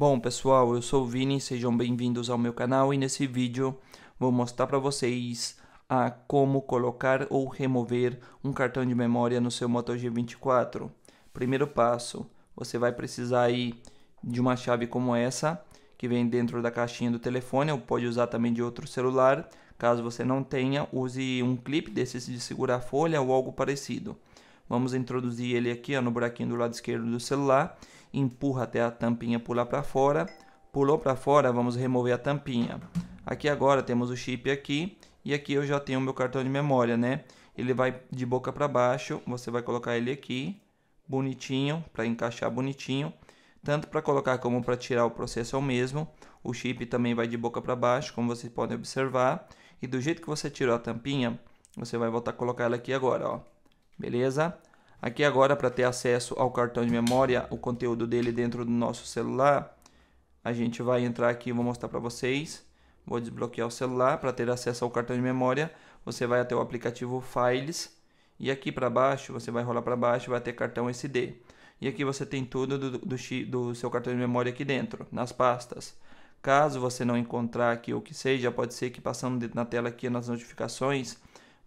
Bom pessoal, eu sou o Vini, sejam bem-vindos ao meu canal e nesse vídeo vou mostrar para vocês a como colocar ou remover um cartão de memória no seu Moto G24. Primeiro passo, você vai precisar aí de uma chave como essa, que vem dentro da caixinha do telefone, ou pode usar também de outro celular. Caso você não tenha, use um clipe desses de segurar folha ou algo parecido. Vamos introduzir ele aqui ó, no buraquinho do lado esquerdo do celular empurra até a tampinha pular para fora. Pulou para fora, vamos remover a tampinha. Aqui agora temos o chip aqui e aqui eu já tenho o meu cartão de memória, né? Ele vai de boca para baixo, você vai colocar ele aqui, bonitinho, para encaixar bonitinho. Tanto para colocar como para tirar o processo é o mesmo. O chip também vai de boca para baixo, como vocês podem observar. E do jeito que você tirou a tampinha, você vai voltar a colocar ela aqui agora, ó. Beleza? Aqui agora para ter acesso ao cartão de memória, o conteúdo dele dentro do nosso celular, a gente vai entrar aqui, vou mostrar para vocês. Vou desbloquear o celular para ter acesso ao cartão de memória. Você vai até o aplicativo Files e aqui para baixo, você vai rolar para baixo, vai ter cartão SD. E aqui você tem tudo do, do, do seu cartão de memória aqui dentro, nas pastas. Caso você não encontrar aqui o que seja, pode ser que passando na tela aqui nas notificações,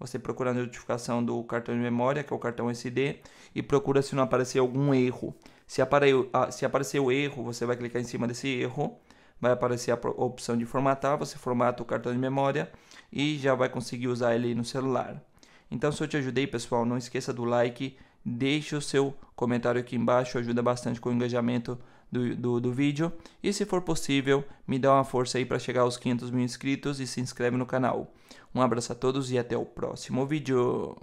você procura a notificação do cartão de memória, que é o cartão SD, e procura se não aparecer algum erro. Se, apare... se aparecer o erro, você vai clicar em cima desse erro, vai aparecer a opção de formatar, você formata o cartão de memória e já vai conseguir usar ele no celular. Então, se eu te ajudei, pessoal, não esqueça do like, deixe o seu comentário aqui embaixo, ajuda bastante com o engajamento do, do, do vídeo. E se for possível, me dá uma força aí para chegar aos 500 mil inscritos e se inscreve no canal. Um abraço a todos e até o próximo vídeo.